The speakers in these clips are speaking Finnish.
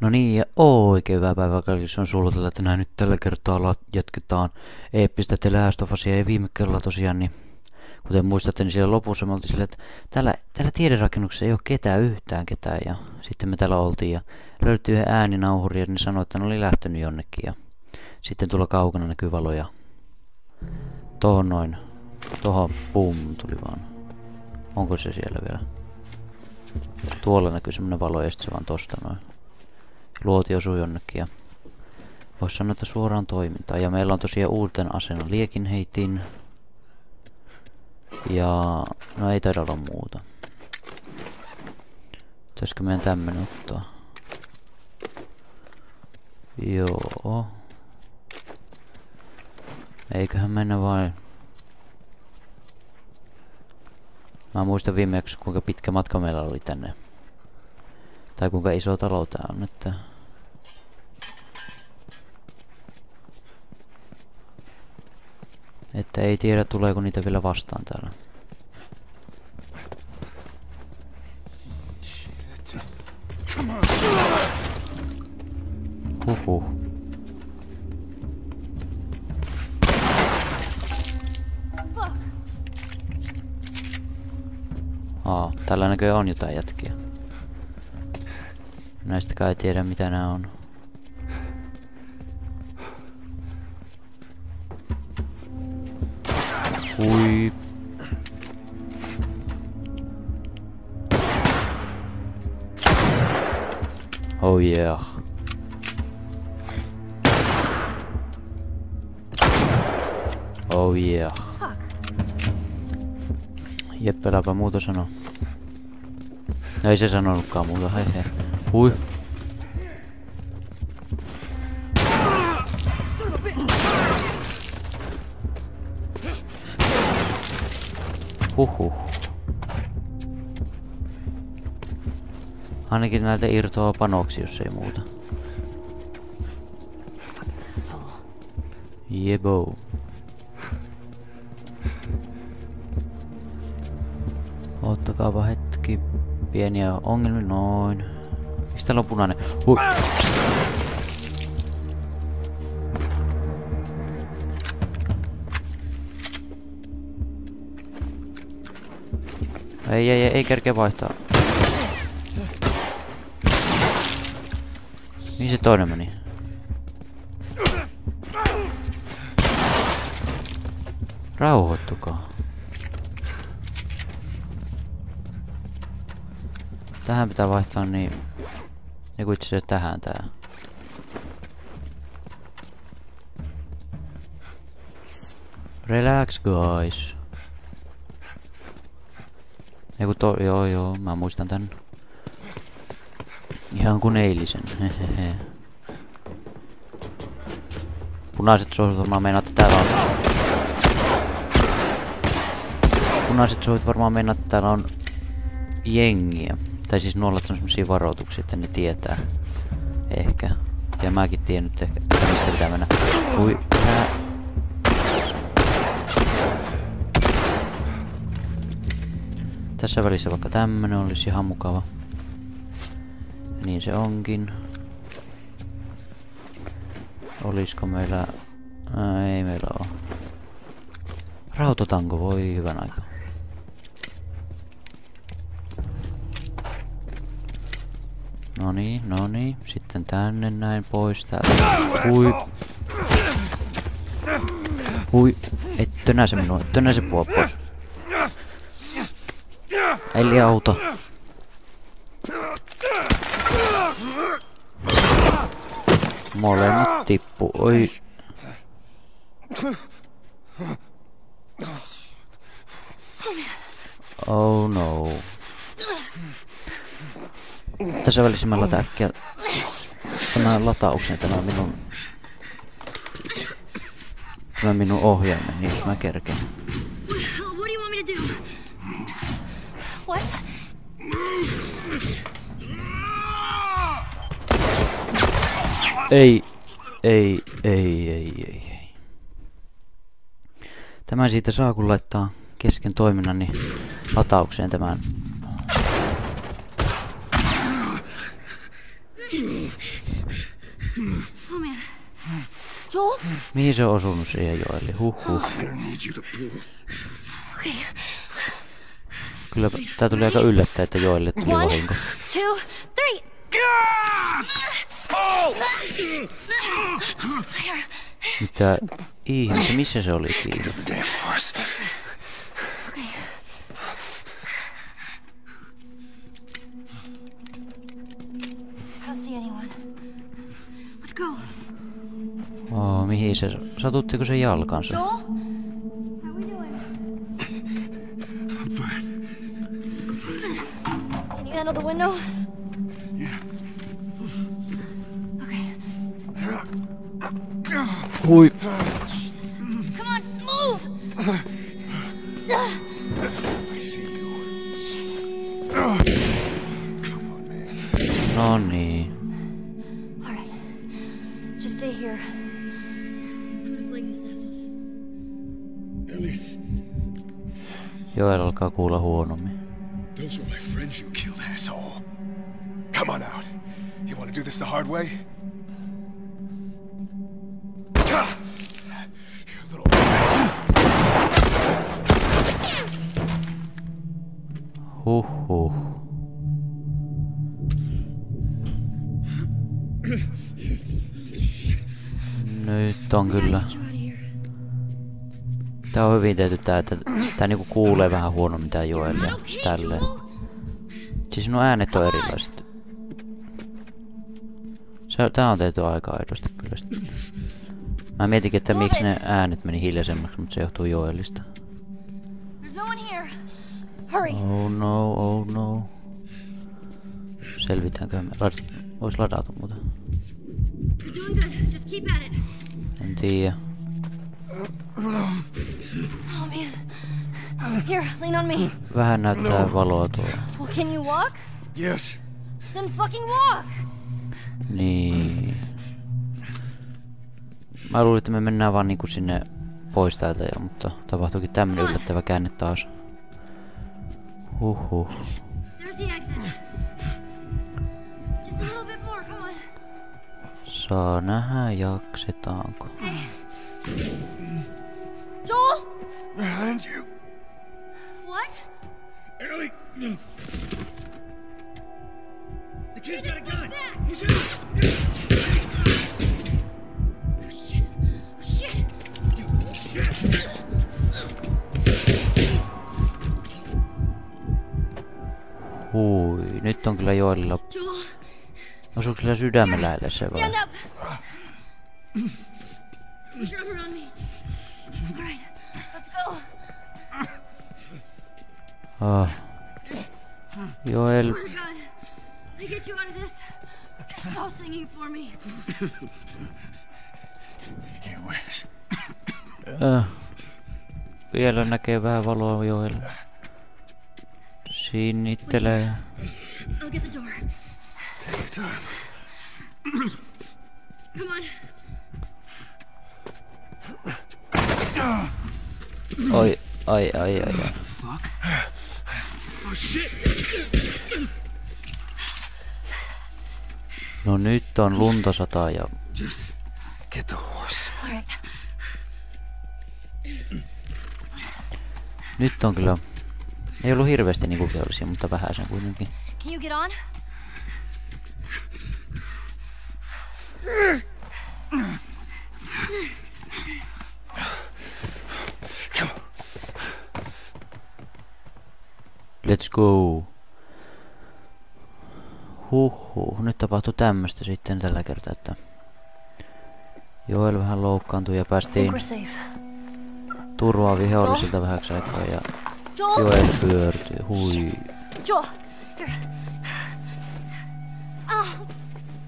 No niin, ja oikein hyvää päivää kaikille. Se on sulla että näin nyt tällä kertaa jatketaan eeppistä The. Ja viime kerralla tosiaan, niin kuten muistatte, niin siellä lopussa me oltiin sille, että täällä, täällä tiederakennuksessa ei ole ketään yhtään ketään. Ja sitten me täällä oltiin ja löydettiin yhden ääninauhuri ja ne sanoi, että ne oli lähtenyt jonnekin. Ja sitten tuolla kaukana näkyy valoja. Tohon noin. Tohon, pum, tuli vaan. Onko se siellä vielä? Tuolla näkyy semmonen valo ja sitten se vaan tosta noin luoti osui jonnekin ja voisi sanoa, että suoraan toimintaa. Ja meillä on tosiaan uuten asena liekin heitin. Ja no ei taida olla muuta. Pitäisikö meidän tämmönen ottaa? Joo. Eiköhän mennä vain. Mä muistan viimeksi kuinka pitkä matka meillä oli tänne. Tai kuinka iso talo tää on, että... Että ei tiedä tuleeko niitä vielä vastaan täällä. Huhhuh. Aa, tällä näköjään on jotain jätkiä. Näistäkään ei tiedä mitä nämä on. Oh yeah. Oh yeah. Jeppeläpä muuta sano. No ei se sanonutkaan muuta, hei hei. Hui. Huhhuh. Ainakin näiltä irtoaa panoksi, jos ei muuta. Jebo. Ottakaapa hetki. Pieniä ongelmia, noin. Miksi täällä on punainen? Hui. Ei, ei, ei, ei kerkeä vaihtaa. Mihin se toinen meni? Rauhoittukaa. Tähän pitää vaihtaa niin... Joku itse tähän tää. Relax guys. Eiku to, joo joo, mä muistan tän. Ihan kuin eilisen, hehehe. Punaiset sohut varmaan meinaat, että täällä on... Punaiset sohut varmaan meinaat, että täällä on jengiä. Tai siis nuolla on semmosia varoituksia, että ne tietää. Ehkä. Ja mäkin tiennyt ehkä, että mistä pitää mennä. Ui, hää. Tässä välissä vaikka tämmönen olisi ihan mukava. Niin se onkin. Olisiko meillä... Ää, ei meillä oo. Rautotanko, voi hyvän aika. No niin, no niin. Sitten tänne näin pois täältä. Hui. Hui. Et tönäse minua, tönäse puhua pois. Eli auto. Molemmat tippu. Oi. Oh no. Tässä välissä mä lataan äkkiä tämän latauksen, tämä minun tämä minun ohjaimen, jos mä kerkeen. Ei, ei, ei, ei, ei, ei. Tämän siitä saa kun laittaa kesken toiminnan niin lataukseen tämän Oh. Joel? Mihin se on osunut siihen? Huhhuh. To pull. Okay. Kyllä tää tuli aika yllättäen, että Joelle tuli One, vahinko. two, three. Mitä ihmettä, missä se oli kiinni? The damn horse. Okay. I don't see anyone. Let's go. Oh, mihin se, satuttiko se jalkansa? Joel? How we doing? I'm fine. Can you handle the window? Hui. Jesus. Come on, move! I see you. Shit. Come on, man. No niin. Alright. Just stay here. I'm gonna flag this asshole. Ellie, Joel alkaa kuulla huonommin. those were my friends you killed, asshole. Come on out. You want to do this the hard way? Huhhuh. Nyt on kyllä. Tää on hyvin tehty tää, että tää niinku kuulee vähän huonommin tää Joel ja tälleen. Siis nuo äänet on erilaiset. Se, tää on tehty aika aidosti kyllä. Mä mietinkin, että miksi ne äänet meni hiljaisemmaksi, mutta se johtuu Joelista. Hurry. Oh no, oh no. Selvitäänkö me? Lad... Ois ladatu muuta. You're doing good. Just keep at it. En tiedä. Oh man. Here, lean on me. Vähän näyttää valoa tuolla. Well, can you walk? Yes. Then fucking walk. Niin. Mä luulin, että me mennään vaan niinku sinne pois täältä jo, mutta tapahtuikin tämmönen yllättävä käänne taas. Huhhuh. There's the exit. Just a little bit more. Come on. Saa nähdä, jaksetaanko. Joel? Behind you. What? Ellie. The kid's got a gun. back. He's in. Hui, nyt on kyllä Joelilla... Joel, Osuuko sillä sydämen lähelle se vai? Ah. Joel, äh. Vielä näkee vähän valoa Joel. Sinnittelee. I'll get the door. Take your time. Come on. Oi, ai, ai, ai, ai. Oh shit. No nyt on lunta sataa ja Just get the horse. All right. nyt on kyllä... Ei ollut hirveästi niinku vihollisia, mutta vähän sen kuitenkin. Can you get on? Let's go. Huhhuh, nyt tapahtui tämmöstä sitten tällä kertaa, että Joel vähän loukkaantui ja päästiin turvaa vihollisilta vähäksi aikaa ja Joel. Pyörtyi. Hui. Joel. Here. Oh,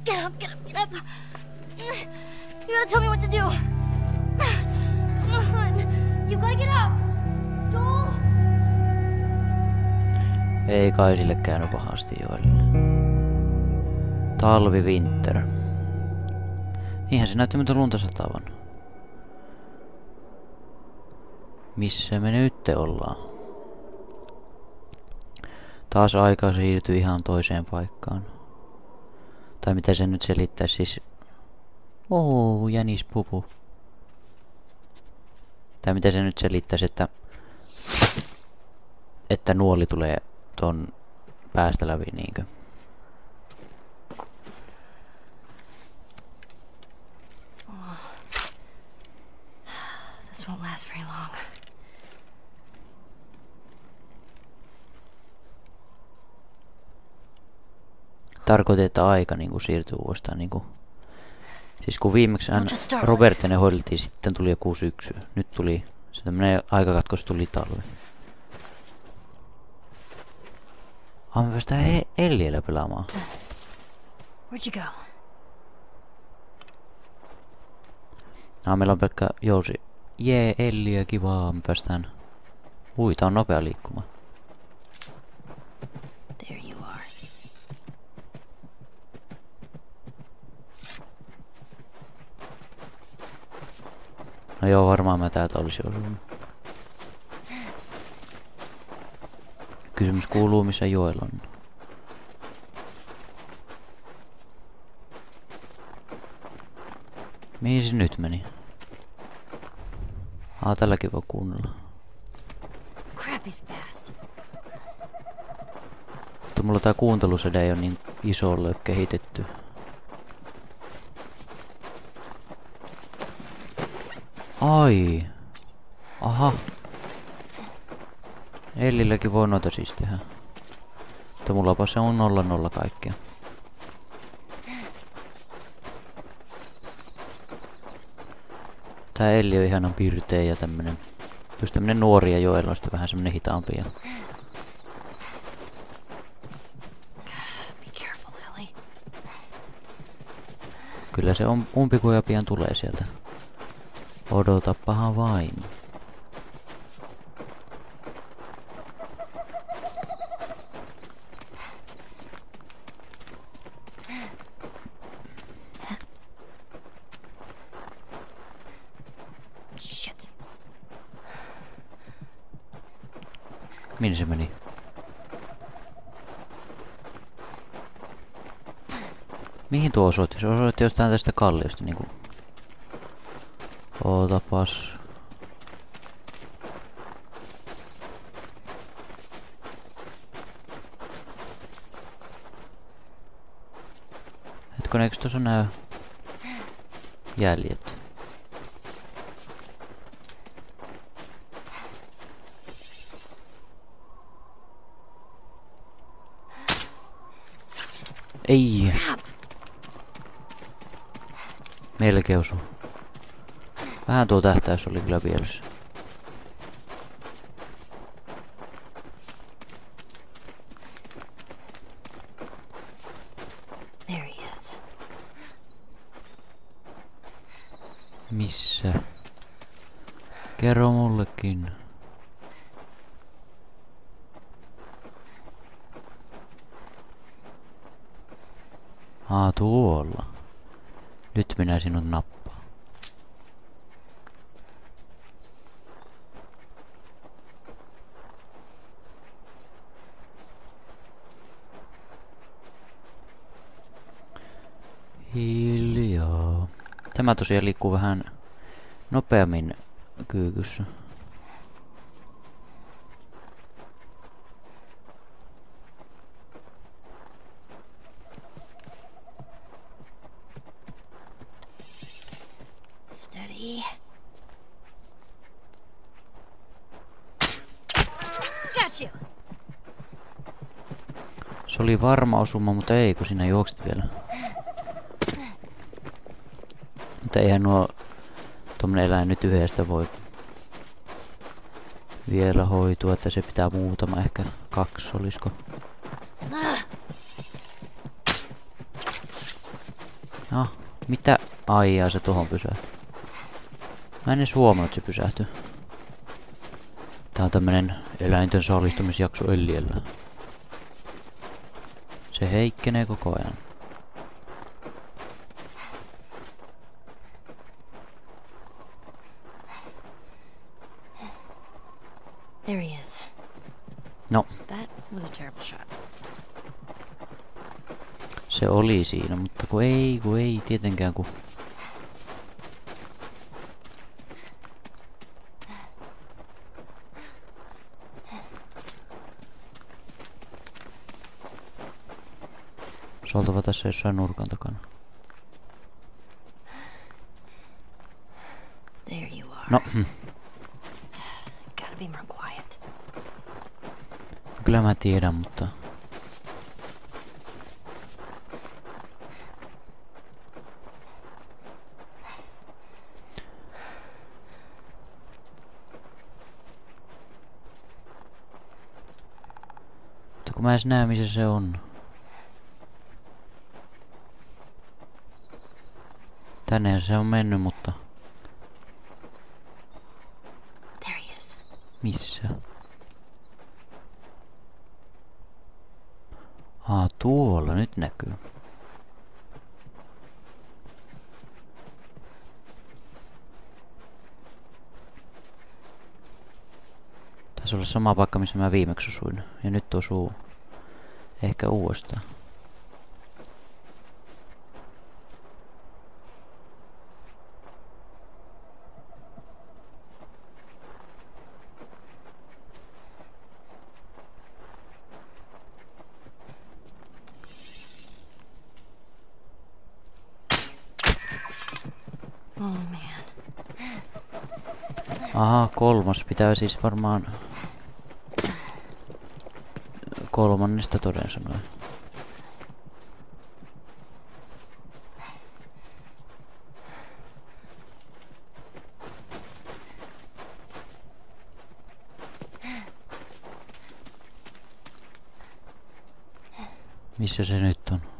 get up, get up, get up. You gotta tell me what to do. Come on. You gotta get up. Joel. Ei kai sille käynyt pahasti Joelille. Talvi, winter. Niinhän se näytti mitä lunta satavan. Missä me nyt ollaan? Taas aika siirtyi ihan toiseen paikkaan. Tai mitä se nyt selittää siis... Oo, jänis pupu. Tai mitä se nyt selittäisi, että... Että nuoli tulee ton päästä läpi niinkö? This won't last very long. Tarkoitin, että aika niinku siirtyy uudestaan niinku... Siis kun viimeksi hän just start Robert ja ne hoideltiin, sitten tuli joku syksy. Nyt tuli se tämmönen aikakatkos tuli talvi. Ah, me päästään e Elliellä pelaamaan. Where'd you go? Ah, meillä on pelkkä jousi. Jee, Elliä, kivaa, me päästään... Ui, tää on nopea liikkuma. There you are. No joo, varmaan mä täältä olisi osunut. Kysymys kuuluu, missä Joel on. Mihin se nyt meni? Aa, tälläkin voi kuunnella. Mutta mulla tää kuuntelusede ei ole niin isolle kehitetty. Ai. Aha. Ellilläkin voi noita siis tehdä. Mutta mullapa se on nolla nolla kaikkea. Tää Elli on ihanan pirteä ja tämmönen... Just tämmönen nuori ja Joel on vähän semmonen hitaampi ja... Careful. Kyllä se on umpikuja pian tulee sieltä. Odotapahan vain. Shit. Minne se meni? Mihin tuo osoitti? Se osoitti jostain tästä kalliosta niinku. Ootapas. Hetkonen, eikö tuossa näy jäljet? Ei. Melkein osu. Vähän tuo tähtäys oli kyllä pielessä. Missä? Kerro mullekin. Aa, tuolla. Nyt minä sinut nappaan. Hiljaa. Tämä tosiaan liikkuu vähän nopeammin kyykyssä. Steady. Got you. Se oli varma osuma, mutta ei, kun sinä juoksit vielä. Mutta eihän nuo tuommoinen eläin nyt yhdestä voi vielä hoitua, että se pitää muutama, ehkä kaksi olisiko. Ah, mitä aijaa se tuohon pysähtyi? Mä en edes huomannut, että se pysähtyi. Tää on tämmönen eläinten saalistumisjakso Elliellä. Se heikkenee koko ajan. There he is. No, That was a terrible shot. Se oli siinä, mutta kun ei, kun ei tietenkään kun... Se oltava tässä jossain nurkan takana. There you are. No, hm, Gotta be more quiet. Kyllä mä tiedän, mutta... Mutta kun mä edes näe, missä se on. Tänne se on mennyt, mutta There he is. missä? Aa, tuolla nyt näkyy. Taisi olla sama paikka, missä mä viimeksi osuin. Ja nyt osuu ehkä uudestaan. Oh man. Aha, kolmas pitää siis varmaan kolmannesta toden sanoa. Missä se nyt on?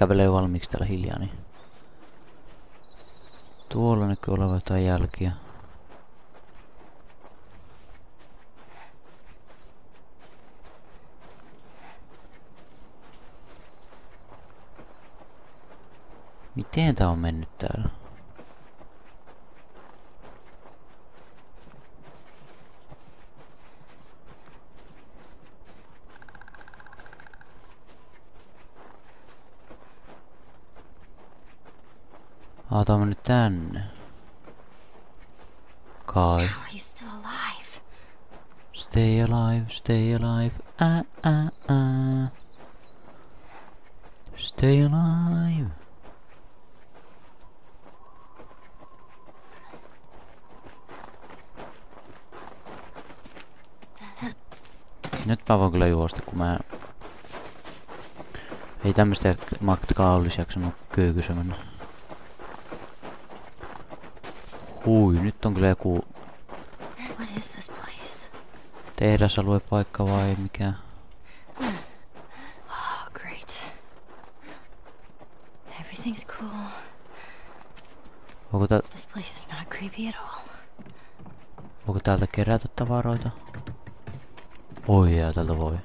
Jo valmiiksi täällä hiljaa, niin... Tuolla näkyy olevan jotain jälkiä. Miten tää on mennyt täällä? On mennyt tänne. Kai. How are you still alive? Stay alive, stay alive, ah, ah, ah. Stay alive. Nyt mä voin kyllä juosta, kun mä... Ei tämmöstä matkaa olisi jaksanut kyykyssä mennä. Hui, nyt on kyllä joku tehdasaluepaikka vai mikä? Oh, great. Everything's cool. Voiko, tä- This place is not creepy at all. voiko täältä kerätä tavaroita? Oi jaa, täältä voi.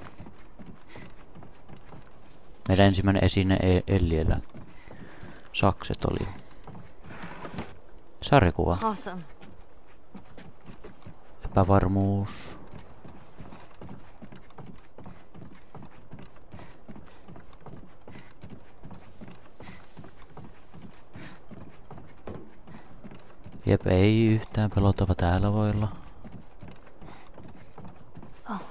Meidän ensimmäinen esine e- Elliellä. Sakset oli. Sarjakuva. Awesome. Epävarmuus. Jep, ei yhtään pelottava täällä voi olla. Oh.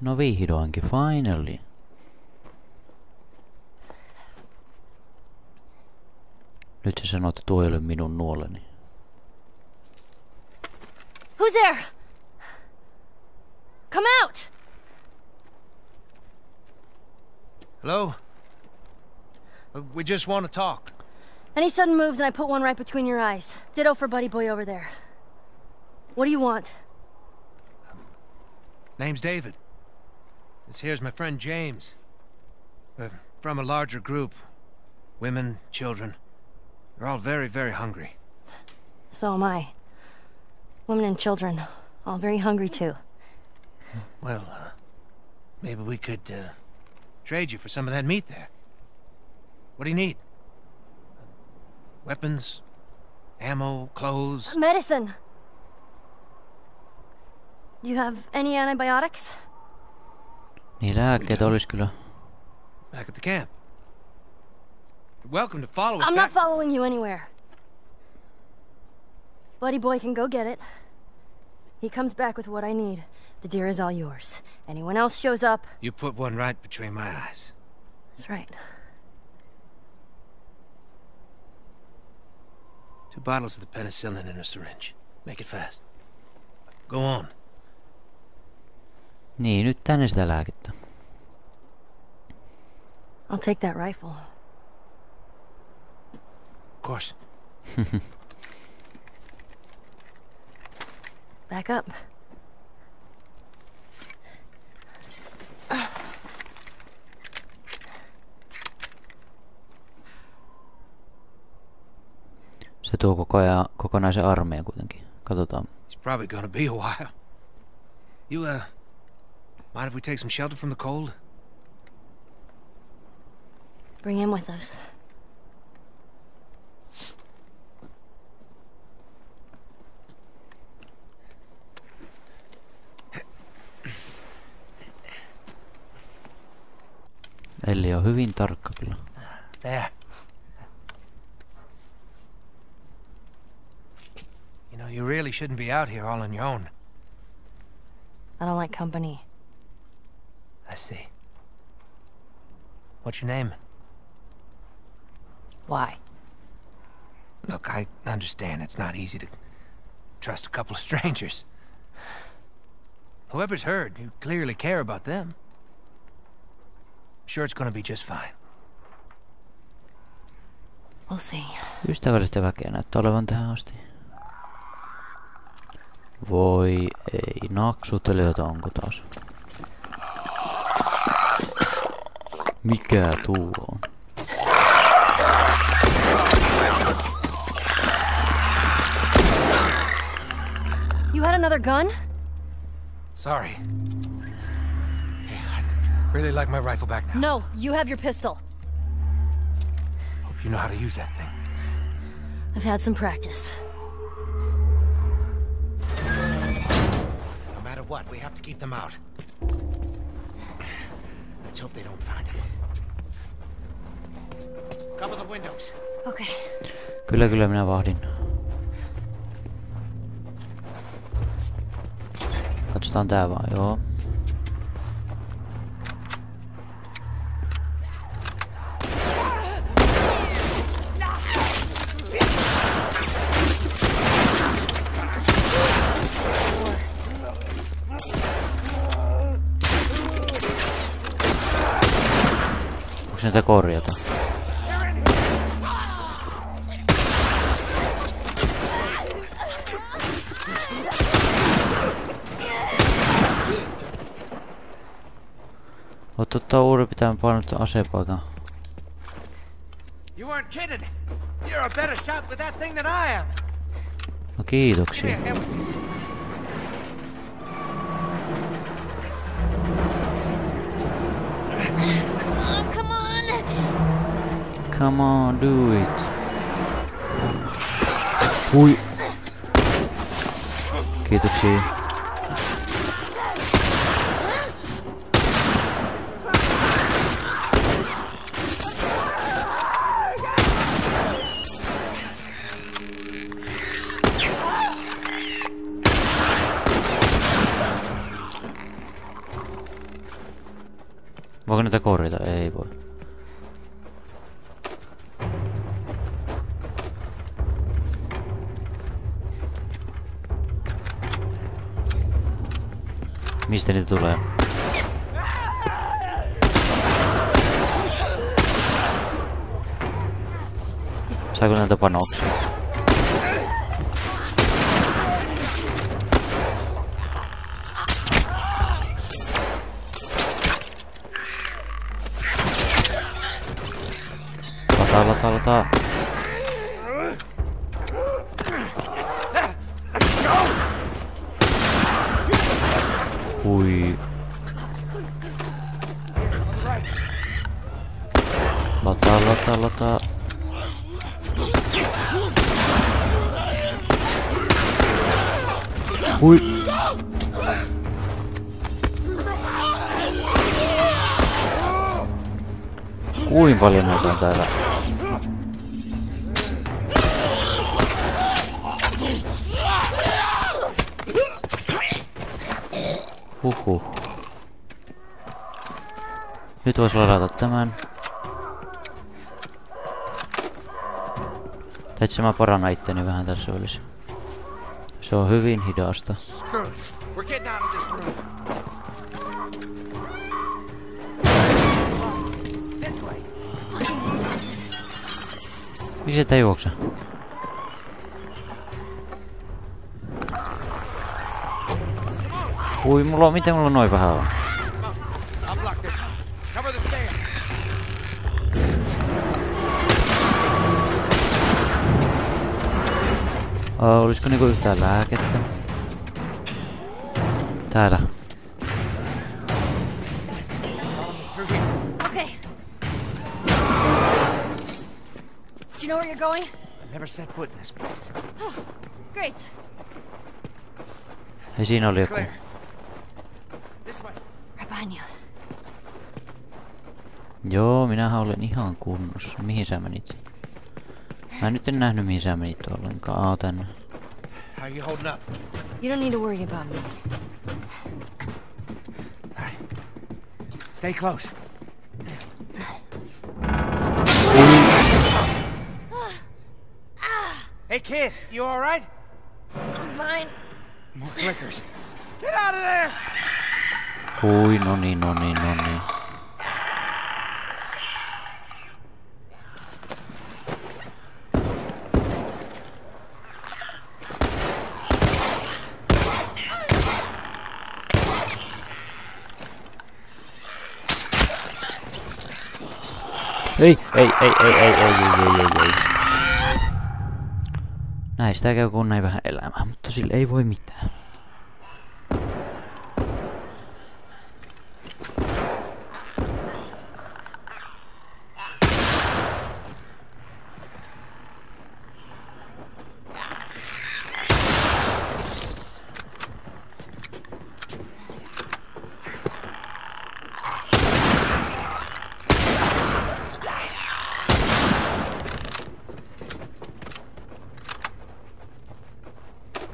No vihdoinkin, finally. Nyt sä sanot, että tuo ei ole minun nuoleni. Who's there? Come out! Hello? Uh, We just want to talk. Any sudden moves and I put one right between your eyes. Ditto for buddy boy over there. What do you want? Name's David. This here's my friend James. We're from a larger group. Women, children. They're all very, very hungry. So am I. Women and children, all very hungry too. Well, uh, maybe we could, uh, trade you for some of that meat there. What do you need? Weapons? Ammo? Clothes? Medicine. Do you have any antibiotics? Niin lääkkeitä olisi kyllä. Back at the camp. You're welcome to follow us I'm back. not following you anywhere. Buddy boy can go get it. He comes back with what I need. The deer is all yours. Anyone else shows up, You put one right between my eyes. that's right. Two bottles of the penicillin in a syringe. Make it fast. Go on. Niin, nyt tänne sitä lääkettä. I'll take that rifle. Of course. Back up. Se tuo koko ajan, kokonaisen armeijan kuitenkin. Katsotaan. It's probably gonna be a while. You, uh, mind if we take some shelter from the cold? Bring him with us. Elli on hyvin tarkka kyllä. There. You know, you really shouldn't be out here all on your own. I don't like company. I see. What's your name? Why? Look, I understand it's not easy to trust a couple of strangers. Whoever's hurt, you clearly care about them. Sure it's gonna be just fine. We'll see. Ystävällistä väkeä näyttää olevan tähän asti. Voi ei, naksutelijoita onko taas? Mikä tuo on? You had another gun? Sorry. Hey, I'd really like my rifle back now. No, you have your pistol. Hope you know how to use that thing. I've had some practice. No matter what, we have to keep them out. Let's hope they don't find him. Cover the windows. Okay. Kyllä, kyllä minä vahdin. Katsotaan tää vaan, joo. Näitä korjata? Voit ottaa uuden pitää painottaa asepaikan. You weren't kidding. You're a better shot with that thing than I am. No kiitoksia. Come on, do it. Hui. Kiitoksia. Voiko näitä korjata? Ei voi. Mistä niitä tulee? Saako näitä panoksia? Lataa, lataa, lataa. Hui. Lataa, lataa. lataa, lataa. Hui. Kuin paljon näitä on täällä? Nyt vois ladata tämän. Täytyy mä paranna itteni vähän tässä olisi. Se on hyvin hidasta. Miksi et juokse? Ui, mulla on, miten mulla noin vähän on? I'll block this. Cover the stairs. Aa, olisiko niinku yhtään lääkettä? Täällä. Through here. Okay. Do you know where you're going? I've never set foot in this place. Great. Ei siinä oli joku. Joo, minähän olen ihan kunnossa. Mihin sä menit? Mä nyt en nähnyt mihin sä menit ollenkaan. Aa, tänne. How you holding up? You don't need to worry about me. Stay close. hey, kid, you all right? I'm fine. More clickers. Get out of there! Ui, no niin, no niin, no niin. Ei, ei, ei, ei, ei, ei, ei, ei, ei, ei. Näistä käy kun näin vähän elämää, mutta sillä ei voi mitään.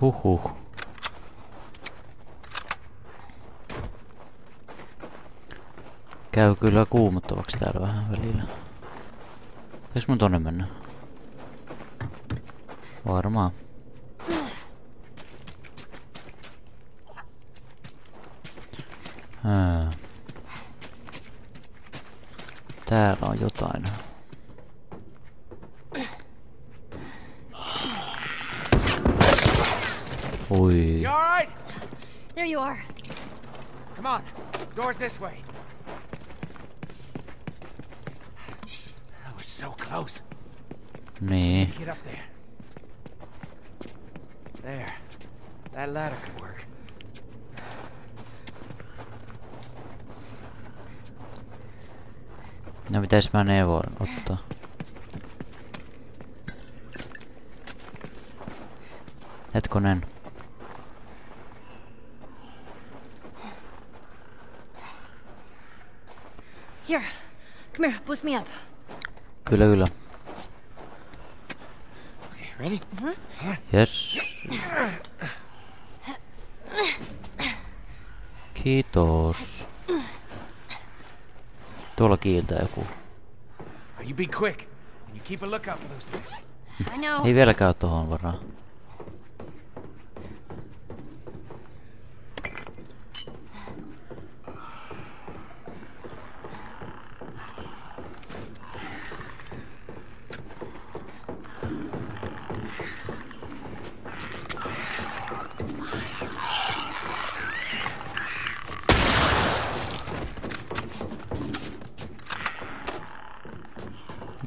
Huhhuh. Käy kyllä kuumottavaksi täällä vähän välillä. Pitäis mun tonne mennä? Varmaan. Ää. Täällä on jotain. Oi. You? There you are. Come on. Door's this way. So close. Me. Get up there. There. That ladder could work. No mitäs mä ne voin ottaa? Hetkonen. Here. Come here. Boost me up. Kyllä, kyllä. Ready? Mm-hmm. Yes. Kiitos. Tuolla kiiltää joku. Ei vieläkään tohon varaa.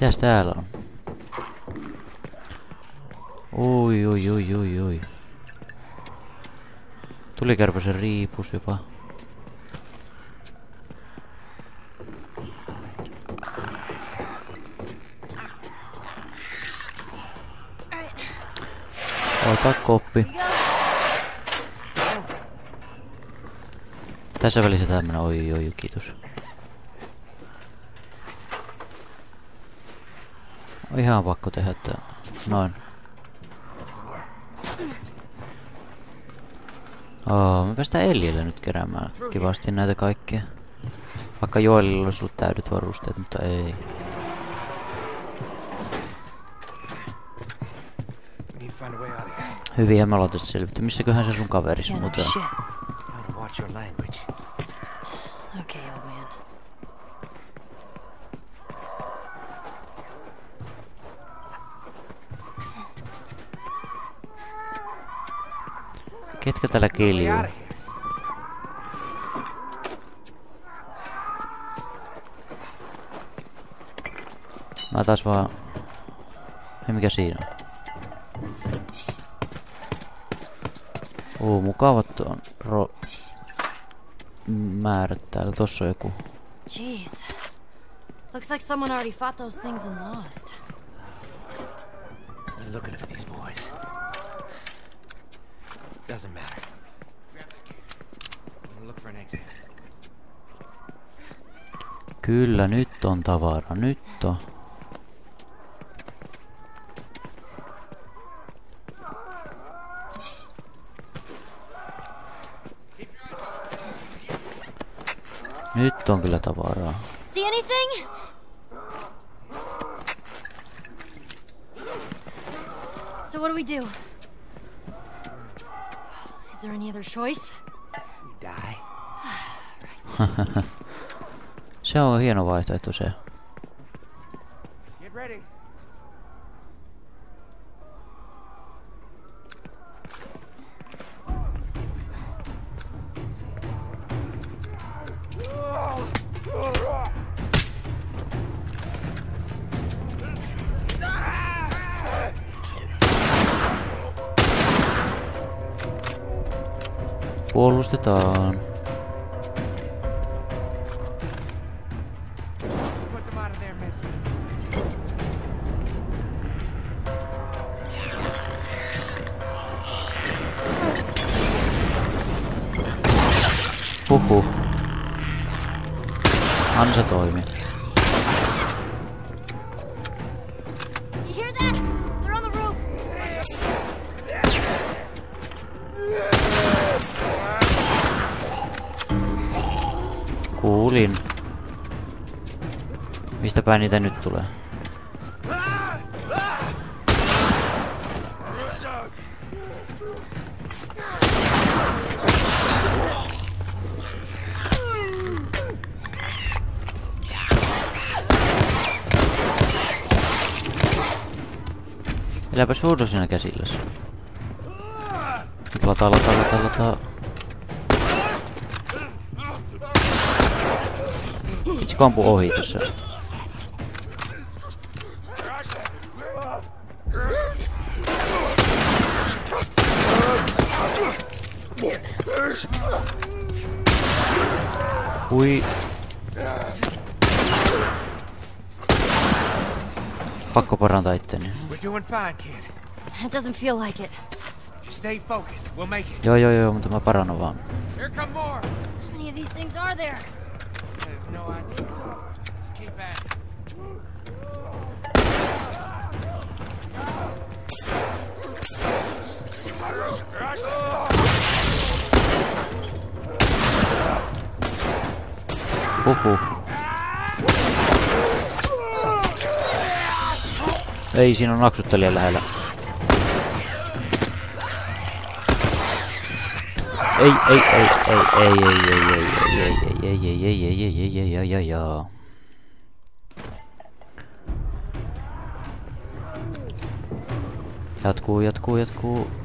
Mitäs täällä on? Ui, ui, ui, ui, ui. Tuli kärpäsen riipus jopa. Ota koppi. Tässä välissä tämmönen, oi oi kiitos. On ihan pakko tehdä, että noin. Oo, me päästään Ellille nyt keräämään kivasti näitä kaikkia. Vaikka Joelilla olisi ollut täydet varusteet, mutta ei. We need to find a way out of here. Hyviä ollaan tästä selvitty. Missäköhän se sun kaveris muuten on? shit. Gotta watch your language. Okay, old man. Ketkä täällä kiljuu? Mä taas vaan... Ei mikä siinä on? Uu, mukavat on ro... määrät täällä. Tossa on joku. Jeez. Looks like someone already fought those things and lost. I'm looking for these boys. Doesn't matter. I'm gonna look for an exit. Kyllä, nyt on tavara. Nyt on. Nyt on kyllä tavaraa. See anything? So what do we do? There any other choice? You die. Se on hieno vaihtoehto se. Puolustetaan. Päin niitä nyt tulee? Eläpä suudu siinä käsilläs. Nyt lataa, lataa, lataa, lataa. Itse kampu ohi tässä. Hui. Pakko parantaa itteni. We're doing fine, kid. It doesn't feel like it. Just stay focused. We'll make it. Joo joo joo, mutta mä parannan vaan. Here come more. How many of these things are there? I have no idea. Keep at it. Huhhuh. Ei, siinä on naksuttelija lähellä. Ei, ei, ei, ei, ei, ei, ei, ei, ei, ei, ei, ei, ei, ei, ei, ei, ei, ei. Jatkuu, jatkuu, jatkuu.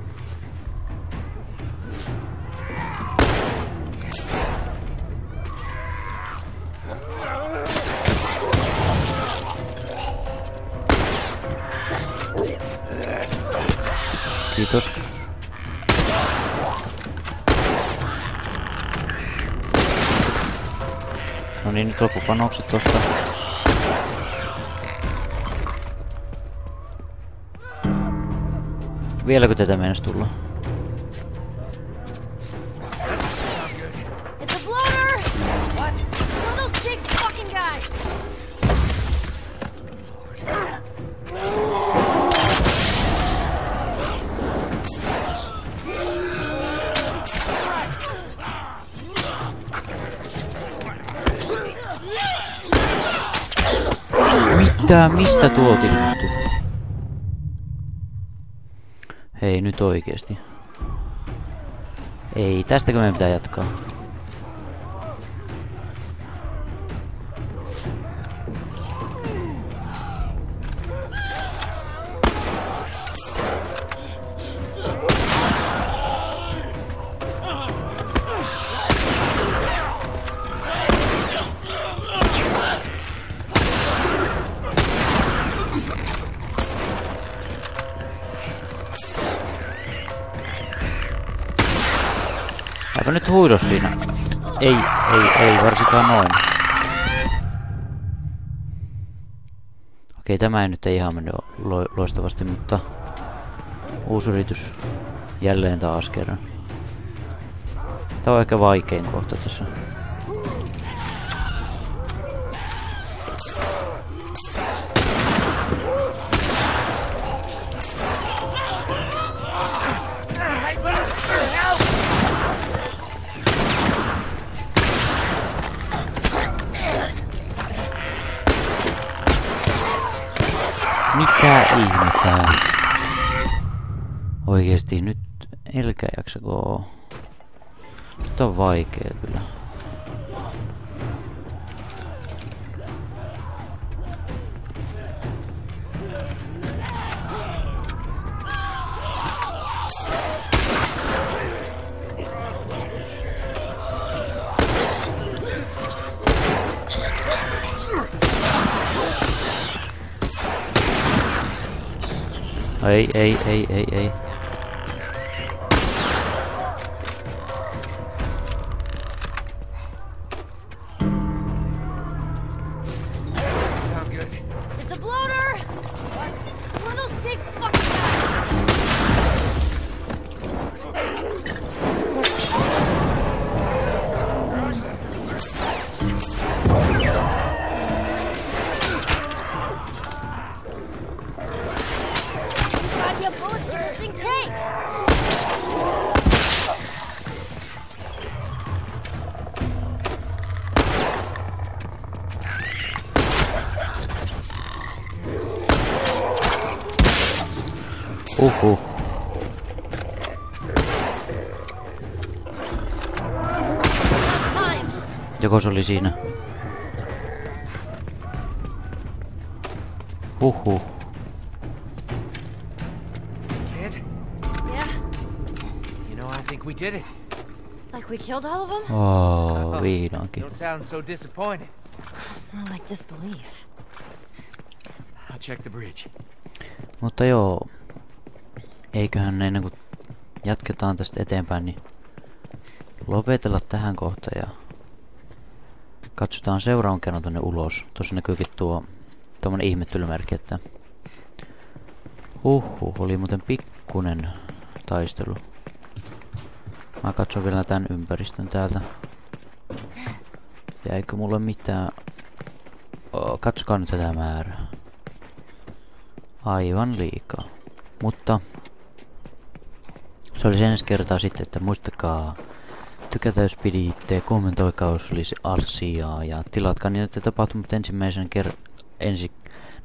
Kiitos. No niin, nyt loppupanokset tosta. Vieläkö tätä mennessä tulla? Mitä? Mistä tuolta ilmestyy? Hei, nyt oikeesti. Ei, tästäkö meidän pitää jatkaa? Nyt huidos siinä. Ei, ei, ei varsinkaan noin. Okei, tämä ei nyt ihan mennyt lo loistavasti, mutta uusi yritys jälleen taas kerran. Tämä on ehkä vaikein kohta tässä. Oikeesti nyt elkä jaksako. Nyt on vaikea kyllä. Ei, ei, ei, ei, ei. Joko se oli siinä? Huhhuh. Kid, Yeah? you know, I think we did it. Like we killed all of them? Oh, vihdoinkin. Don't sound so disappointed. More like disbelief. I'll check the bridge. Mutta joo. Eiköhän ennen kuin jatketaan tästä eteenpäin, niin lopetella tähän kohtaan ja katsotaan seuraavan kerran tonne ulos. Tuossa näkyykin tuo tommonen ihmettelymerkki, että Huhhuh, oli muuten pikkunen taistelu. Mä katson vielä tän ympäristön täältä. Jäikö mulle mitään? Oh, katsokaa nyt tätä määrää. Aivan liikaa. Mutta se oli ensi kertaa sitten, että muistakaa tykätä jos kommentoikaa jos olisi asiaa ja tilatkaa niin, että tapahtumat ensimmäisen ker- ensi,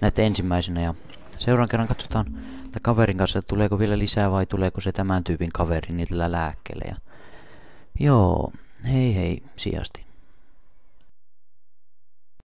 näette ensimmäisenä ja seuraavan kerran katsotaan että kaverin kanssa, että tuleeko vielä lisää vai tuleeko se tämän tyypin kaveri niillä lääkkeellä ja joo, hei hei, sijasti.